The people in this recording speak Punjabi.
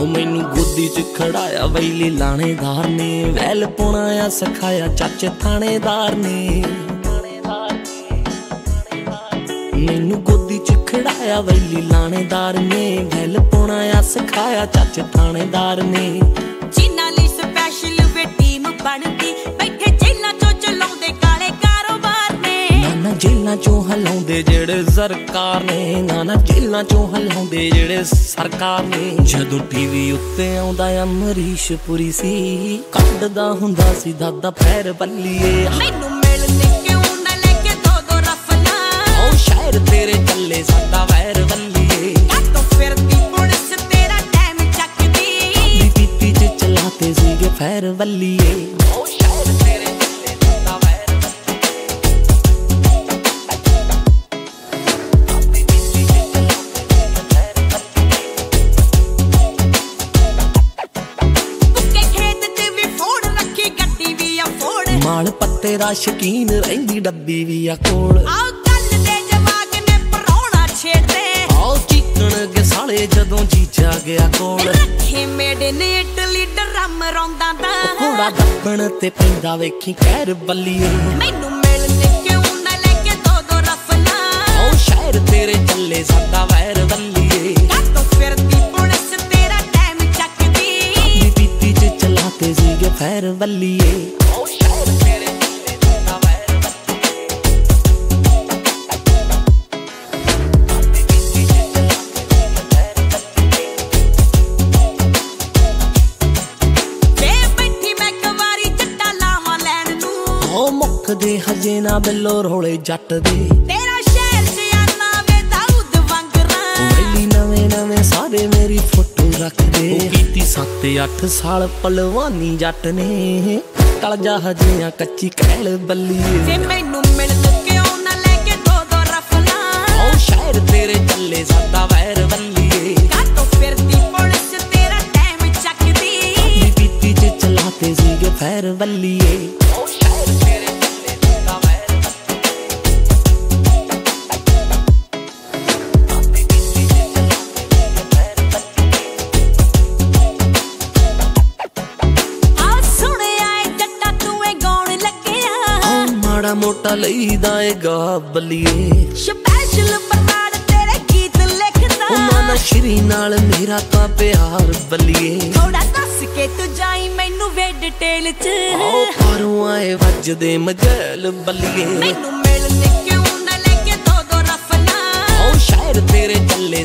ਉਹ ਮੈਨੂੰ ਗੋਦੀ 'ਚ ਖੜਾਇਆ, ਵੈਲੀ ਲਾਣੇਦਾਰ ਨੇ। ਵੈਲ ਪੁਣਾ ਆ ਸਿਖਾਇਆ, ਚੱਚ ਥਾਣੇਦਾਰ ਨੇ। ਮੈਨੂੰ ਗੋਦੀ 'ਚ ਖੜਾਇਆ, ਵੈਲੀ ਲਾਣੇਦਾਰ ਨੇ। ਵੈਲ ਪੁਣਾ ਆ ਸਿਖਾਇਆ ਥਾਣੇਦਾਰ ਨੇ। ਜਿਨ੍ਹਾਂ ਲਈ ਸਪੈਸ਼ਲ ਵੇ ਟੀਮ ਬਣਦੀ ਬੈਠੇ ਜੇਲਾਂ ਚੋਂ ਹਲਾਉਂਦੇ ਜਿਹੜੇ ਸਰਕਾਰ ਨੇ ਨਾਨਾ ਜੇਲਾਂ ਚੋਂ ਹਲਾਉਂਦੇ ਜਿਹੜੇ ਸਰਕਾਰ ਨੇ। ਜਦੋਂ ਟੀਵੀ ਉੱਤੇ ਆਉਂਦਾ ਅਮਰੀਸ਼ ਪੁਰੀ ਸੀ ਕੱਢਦਾ ਹੁੰਦਾ ਸੀ ਦਾਦਾ ਪੈਰ ਬੱਲੀਏ। ਮੈਨੂੰ ਮਿਲਨੇ ਕਿਉਂ ਨਾ ਲੈ ਕੇ ਦੋ ਦੋ ਰਫਲਾਂ? ਉਹ ਸ਼ਹਿਰ ਤੇਰੇ ਚੱਲੇ ਸਾਡਾ ਵੈਰ ਬੱਲੀਏ। ਕਾਤੋਂ ਫਿਰਦੀ ਪੁਲਿਸ ਤੇਰਾ ਟਾਈਮ ਚੱਕਦੀ। ਪੀਤੀ ਚ ਚਲਾਤੇ ਸੀਗੇ ਫੈਰ ਬੱਲੀਏ। ਮਾਲ ਪੱਤੇ ਦਾ ਸ਼ਕੀਨ ਰਹਿੰਦੀ ਡੱਬੀ ਵੀ ਆ ਕੋਲ। ਆਹ ਕੱਲ ਦੇ ਜਵਾਗ ਨੇ ਪਰੌਣਾ ਛੇੜਦੇ। ਆਓ ਚੀਕਣ ਕੇ ਸਾਲੇ ਜਦੋਂ ਜੀਜਾ ਗਿਆ ਕੋਲ। ਰੱਖੇ ਮੇਡੇ ਨੇ ਇਟਲੀ ਡਰਮ ਰੌਂਦਾ ਦਾ। ਘੋੜਾ ਦੱਬਣ ਤੇ ਪੈਂਦਾ ਵੇਖੀ ਕਹਿਰ ਬੱਲੀਏ। ਮੈਨੂੰ ਮਿਲਨੇ ਕਿਉਂ ਨਾ ਲੈ ਕੇ ਦੋ ਦੋ ਰਫਲਾਂ। ਆਓ ਸ਼ਹਿਰ ਤੇਰੇ ਚੱਲੇ ਸਾਡਾ ਵੈਰ ਬੱਲੀਏ। ਕਾਤੋਂ ਫਿਰਦੀ ਪੁਲਿਸ ਤੇਰਾ ਟਾਈਮ ਚੱਕਦੀ। ਦੀ ਪੀਤੀ ਚ ਚਲਾਤੇ ਸੀਗੇ ਫੈਰ ਬੱਲੀਏ। ਆਓ ਸ਼ਹਿਰ ਤੇਰੇ ਚੱਲੇ ਸਾਡਾ ਵੈਰ ਵੇ ਬੈਠੀ ਮੈਂ ਕਵਾਰੀ ਜੱਟਾ ਲਾਵਾਂ ਲੈਣ ਨੂੰ ਓ ਮੁੱਕਦੇ ਹਜੇ ਨਾ ਬਿੱਲੋ ਰੋਲੇ ਜੱਟ ਦੇ। ਤੇਰਾ ਸ਼ਹਿਰ ਸਿਆਣਾ ਵੇ ਦਾਊਦ ਵਾਂਗਰਾਂ ਵੈਲੀ ਨਵੇਂ ਨਵੇਂ ਸਾਰੇ ਮੇਰੀ ਫੋਟੋ ਰੱਖਦੇ। ਉਹ ਕੀਤੀ 7-8 ਸਾਲ ਪਲਵਾਨੀ ਜੱਟ ਨੇ। ਟਲ ਜਾ ਹਜੀਆਂ ਕੱਚੀ ਕਹਿਲ ਬੱਲੀਏ। ਵੇ ਮੈਨੂੰ ਮਿਲਨ ਕਿਉਂ ਨਾ ਲੈ ਕੇ ਦੋ ਦੋ ਰਫਲਾਂ? ਓ ਸ਼ਹਿਰ ਤੇਰੇ ਚੱਲੇ ਸਾਡਾ ਵੈਰ ਬੱਲੀਏ। ਕਾਤੋਂ ਫਿਰਦੀ ਪੁਲਿਸ ਤੇਰਾ ਟਾਈਮ ਚੱਕਦੀ? ਪੀਤੀ ਚ ਚਲਾਤੇ ਸੀਗੇ ਫੈਰ ਬੱਲੀਏ। ਓ ਸ਼ਹਿਰ ਮਾੜਾ ਮੋਟਾ ਲਈਦਾ ਏ ਗਾ ਬੱਲੀਏ। ਸਪੈਸ਼ਲ ਬਰਨਾੜ ਤੇਰੇ ਗੀਤ ਲਿਖਦਾ। ਉਹ ਮਾਨਾ ਸ਼੍ਰੀ ਨਾਲ ਮੇਰਾ ਤਾਂ ਪਿਆਰ ਬੱਲੀਏ। ਥੋੜਾ ਦੱਸ ਕੇ ਤੂੰ ਜਾਈ ਮੈਨੂੰ ਵੇ ਡਿਟੇਲ ਚ। ਪਰੋਂ ਆਏ ਵੱਜਦੇ ਮਜਲ ਬੱਲੀਏ। ਮੈਨੂੰ ਮਿਲਨੇ ਕਿਉਂ ਨਾ ਲੈ ਕੇ ਦੋ ਦੋ ਰਫਲਾਂ। ਓ ਸ਼ਹਿਰ ਤੇਰੇ ਚੱਲੇ